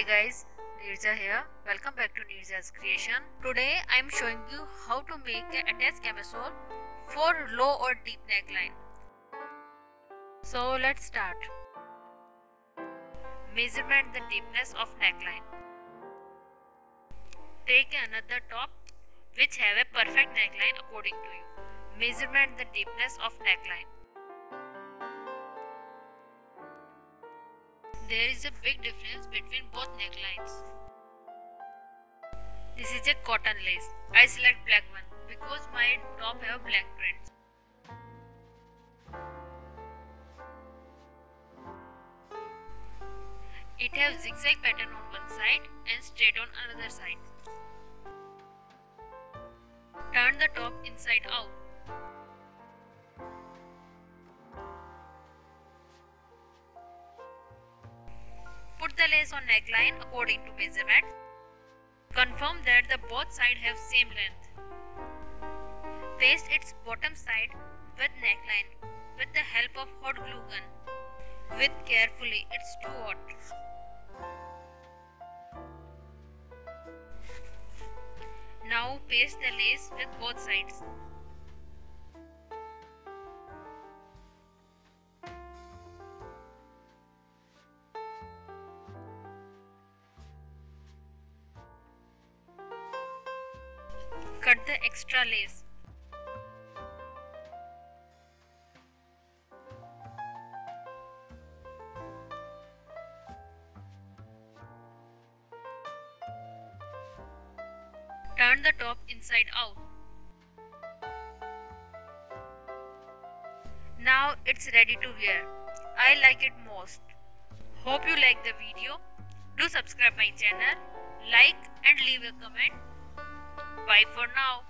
Hi guys, Neerja here. Welcome back to Neerja's creation. Today I am showing you how to make a attached camisole for low or deep neckline. So let's start. Measurement the deepness of neckline. Take another top which have a perfect neckline according to you. Measurement the deepness of neckline. There is a big difference between both necklines. This is a cotton lace. I select black one because my top have black prints. It has zigzag pattern on one side and straight on another side. Turn the top inside out. The lace on neckline according to measurement. Confirm that the both sides have same length. Paste its bottom side with neckline with the help of hot glue gun. With carefully, it's too hot. Now paste the lace with both sides. Cut the extra lace. Turn the top inside out. Now it's ready to wear. I like it most. Hope you like the video. Do subscribe my channel, like and leave a comment. Bye for now.